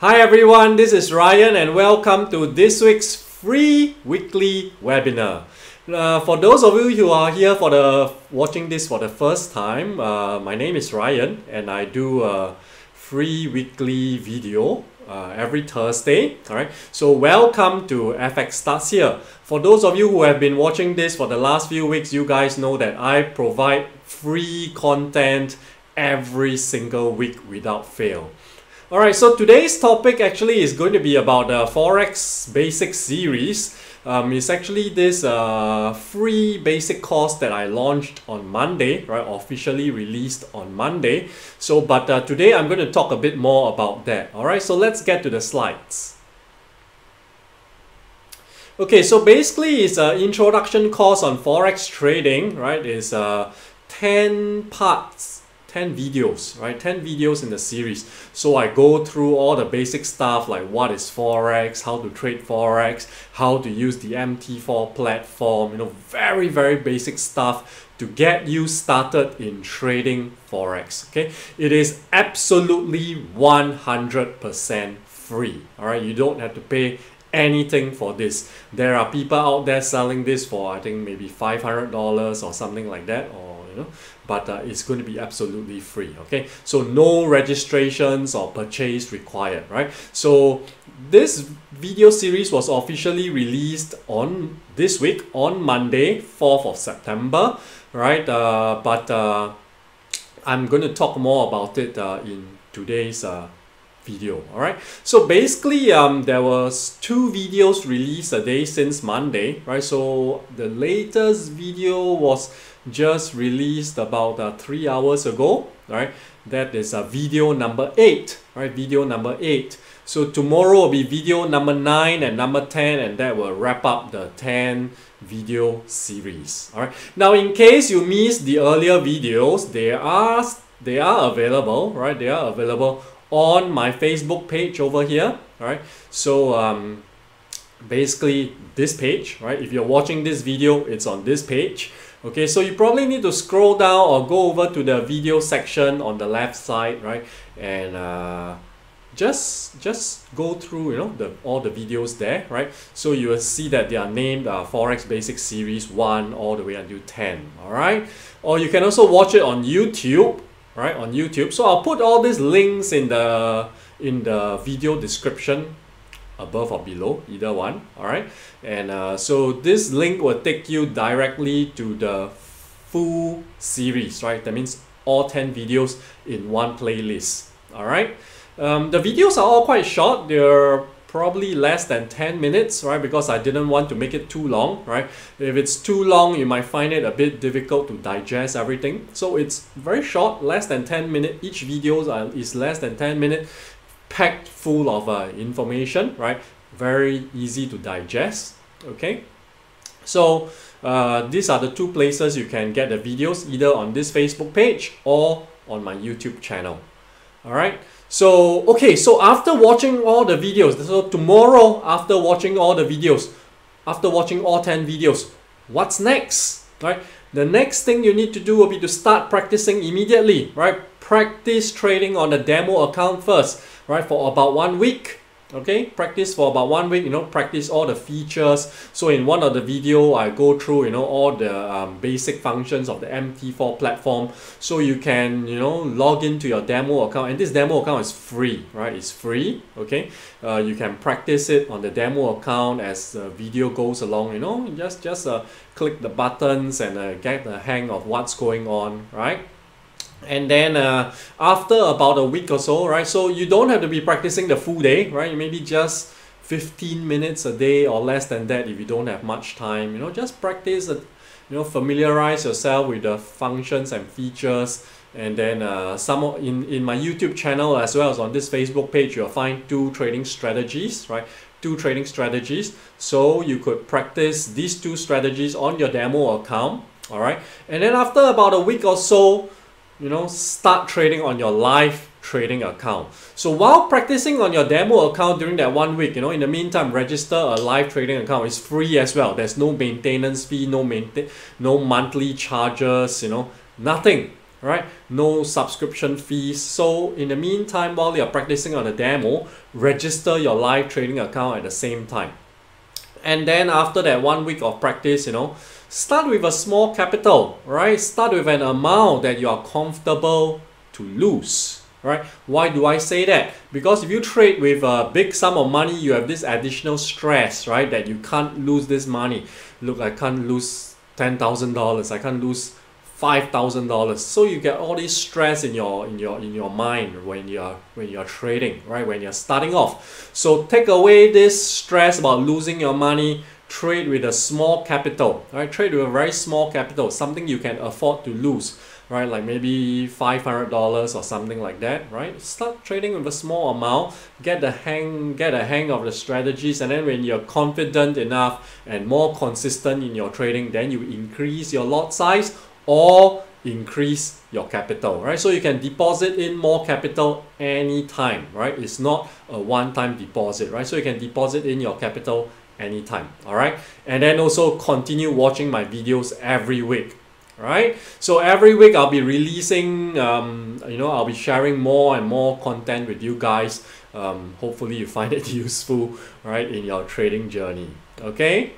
Hi everyone, this is Ryan and welcome to this week's free weekly webinar. Uh, for those of you who are here for the watching this for the first time, uh, my name is Ryan and I do a free weekly video uh, every Thursday. All right, so welcome to FX Starts Here. For those of you who have been watching this for the last few weeks, you guys know that I provide free content every single week without fail. Alright, so today's topic actually is going to be about the Forex Basic Series. Um, it's actually this uh, free basic course that I launched on Monday, right? Officially released on Monday. So, but uh, today I'm going to talk a bit more about that. Alright, so let's get to the slides. Okay, so basically it's an introduction course on Forex trading, right? It's uh, 10 parts 10 videos, right? 10 videos in the series. So I go through all the basic stuff like what is Forex, how to trade Forex, how to use the MT4 platform, you know, very, very basic stuff to get you started in trading Forex, okay? It is absolutely 100% free, all right? You don't have to pay anything for this. There are people out there selling this for I think maybe $500 or something like that or you know but uh, it's going to be absolutely free okay? So no registrations or purchase required right? So this video series was officially released on this week on Monday 4th of September right? Uh, but uh, I'm going to talk more about it uh, in today's uh, video all right so basically um there was two videos released a day since monday right? So the latest video was just released about uh, three hours ago right that is a uh, video number eight right video number eight so tomorrow will be video number nine and number 10 and that will wrap up the 10 video series all right now in case you missed the earlier videos they are they are available right they are available on my Facebook page over here, right? So um, basically this page, right? If you're watching this video, it's on this page. Okay, so you probably need to scroll down or go over to the video section on the left side, right? And uh, just just go through, you know, the all the videos there, right? So you will see that they are named uh, Forex Basic Series 1 all the way until 10, all right? Or you can also watch it on YouTube, right on YouTube so I'll put all these links in the in the video description above or below either one all right and uh, so this link will take you directly to the full series right that means all 10 videos in one playlist all right um, the videos are all quite short they're probably less than 10 minutes, right? Because I didn't want to make it too long, right? If it's too long, you might find it a bit difficult to digest everything. So it's very short, less than 10 minutes. Each video is less than 10 minutes, packed full of uh, information, right? Very easy to digest, okay? So uh, these are the two places you can get the videos, either on this Facebook page or on my YouTube channel. All right. So, okay, so after watching all the videos, so tomorrow after watching all the videos, after watching all 10 videos, what's next, right? The next thing you need to do will be to start practicing immediately, right? Practice trading on the demo account first, right? For about one week, okay? Practice for about one week you know practice all the features. So in one of the video I go through you know all the um, basic functions of the MT4 platform. So you can you know log into your demo account and this demo account is free right? It's free okay? Uh, you can practice it on the demo account as the video goes along you know? Just just uh, click the buttons and uh, get the hang of what's going on right and then uh, after about a week or so right so you don't have to be practicing the full day right? Maybe just 15 minutes a day or less than that if you don't have much time you know just practice uh, you know familiarize yourself with the functions and features. And then uh, some in in my YouTube channel as well as on this Facebook page you'll find two trading strategies right? Two trading strategies. So you could practice these two strategies on your demo account all right? And then after about a week or so you know, start trading on your live trading account. So while practicing on your demo account during that one week, you know, in the meantime, register a live trading account. It's free as well. There's no maintenance fee, no maintain, no monthly charges, you know, nothing. right? No subscription fees. So in the meantime, while you're practicing on the demo, register your live trading account at the same time. And then after that one week of practice, you know, start with a small capital, right? Start with an amount that you are comfortable to lose, right? Why do I say that? Because if you trade with a big sum of money, you have this additional stress, right? That you can't lose this money. Look, I can't lose $10,000. I can't lose five thousand dollars so you get all this stress in your in your in your mind when you're when you're trading right when you're starting off so take away this stress about losing your money trade with a small capital right trade with a very small capital something you can afford to lose right like maybe $500 or something like that right start trading with a small amount get the hang get a hang of the strategies and then when you're confident enough and more consistent in your trading then you increase your lot size or increase your capital, right? So you can deposit in more capital anytime, right? It's not a one-time deposit, right? So you can deposit in your capital anytime, all right? And then also continue watching my videos every week, right? So every week I'll be releasing, um, you know, I'll be sharing more and more content with you guys. Um, hopefully you find it useful, right, in your trading journey, okay?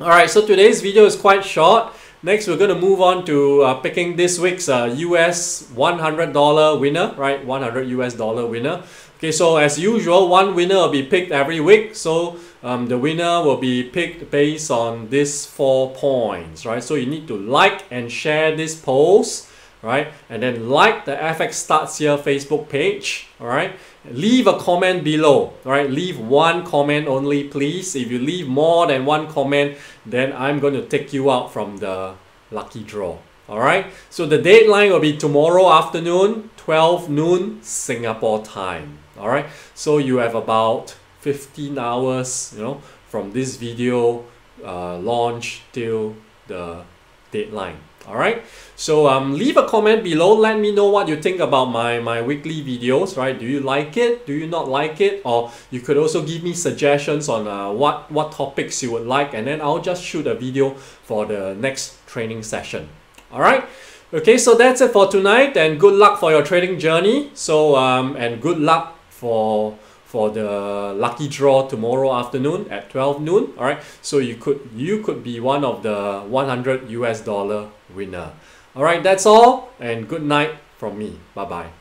All right, so today's video is quite short. Next, we're going to move on to uh, picking this week's uh, US $100 winner, right? 100 US dollar winner. Okay, so as usual, one winner will be picked every week. So um, the winner will be picked based on these four points, right? So you need to like and share this post, right? And then like the FX Starts Here Facebook page, all right? leave a comment below all right leave one comment only please if you leave more than one comment then i'm going to take you out from the lucky draw all right so the deadline will be tomorrow afternoon 12 noon singapore time. All right so you have about 15 hours you know from this video uh, launch till the deadline. All right so um, leave a comment below. Let me know what you think about my my weekly videos right? Do you like it? Do you not like it? Or you could also give me suggestions on uh, what what topics you would like and then I'll just shoot a video for the next training session. All right okay so that's it for tonight and good luck for your trading journey. So um, and good luck for for the lucky draw tomorrow afternoon at 12 noon all right so you could you could be one of the 100 US dollar winner. All right that's all and good night from me. Bye bye